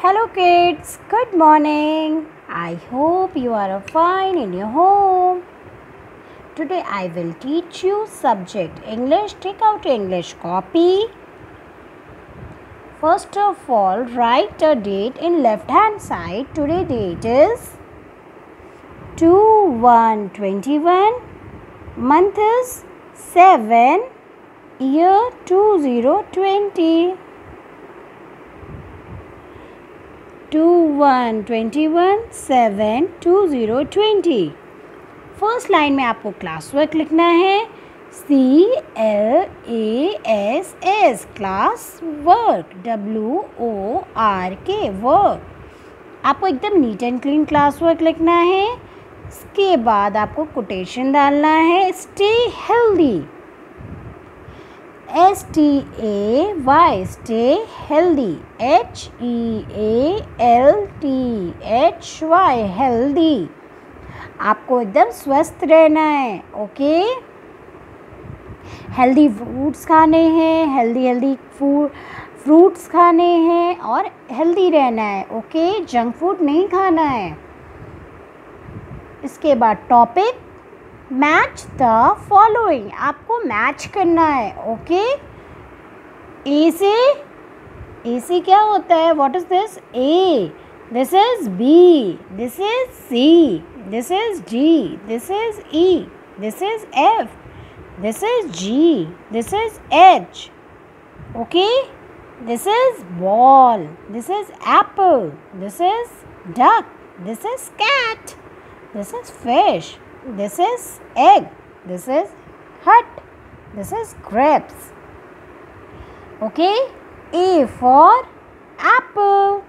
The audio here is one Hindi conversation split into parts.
Hello kids, good morning. I hope you are fine in your home. Today I will teach you subject English. Take out English copy. First of all, write a date in left hand side. Today date is 2 1 21. Month is 7. Year 2020. 2 1 21 7 2020 first line में आपको क्लास वर्क लिखना है. C L A S S class work W O R K work आपको एकदम neat and clean class work लिखना है. इसके बाद आपको कोटेशन डालना है. Stay healthy S T A Y stay healthy H E A L T H Y healthy आपको एकदम स्वस्थ रहना है ओके हेल्दी फ्रूट्स खाने हैं हेल्दी हेल्दी फ़ूड फ्रूट्स खाने हैं और हेल्दी रहना है ओके जंक फ़ूड नहीं खाना है। इसके बाद टॉपिक मैच द फॉलोइंग आपको मैच करना है ओके ए से ए से क्या होता है what is this A this is B this is C this is D this is E this is F this is G this is H okay this is ball this is apple this is duck this is cat this is fish this is egg. This is hut. This is grapes. Okay? A for apple.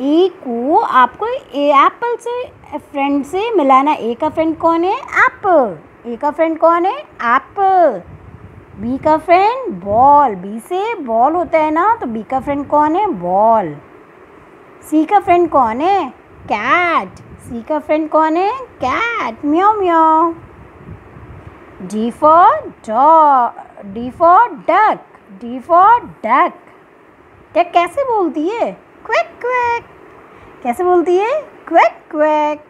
A को आपको ए एप्पल से फ्रेंड से मिलाना। ए का फ्रेंड कौन है? एप्पल ए का फ्रेंड कौन है? एप्पल बी का फ्रेंड बॉल बी से बॉल होता है ना तो बी का फ्रेंड कौन है? बॉल सी का फ्रेंड कौन है? कैट सी का फ्रेंड कौन है? कैट म्याओ म्याओ D for dog D for duck D for duck duck कैसे बोलती है? क्विक क्विक कैसे बोलती है? Quack quack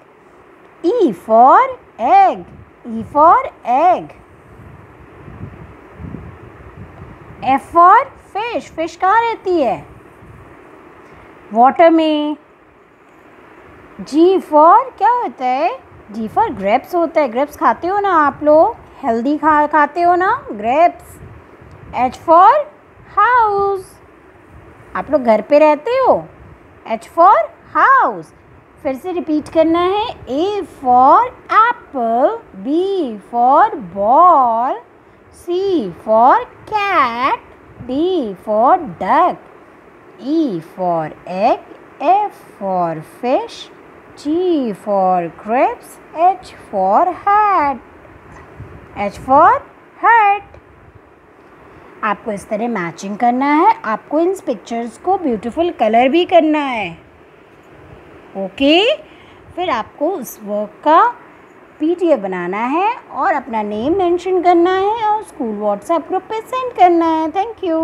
E for egg E for egg F for fish fish कहाँ रहती है? वाटर में. जी फॉर क्या होता है? जी फॉर ग्रेप्स होता है। ग्रेप्स खाते हो ना आप लोग? हेल्दी खा, खाते हो ना? ग्रेप्स एच फॉर हाउस आप लोग घर पे रहते हो? एच फॉर हाउस फिर से रिपीट करना है। A for apple B for ball C for cat D for duck E for egg F for fish G for grapes, H for hat. H for hat. आपको इस तरह मैचिंग करना है आपको इन पिक्चर्स को ब्यूटीफुल कलर भी करना है ओके फिर आपको उस वर्क का पीडीएफ बनाना है और अपना नेम मेंशन करना है और स्कूल व्हाट्सएप ग्रुप पे सेंड करना है थैंक यू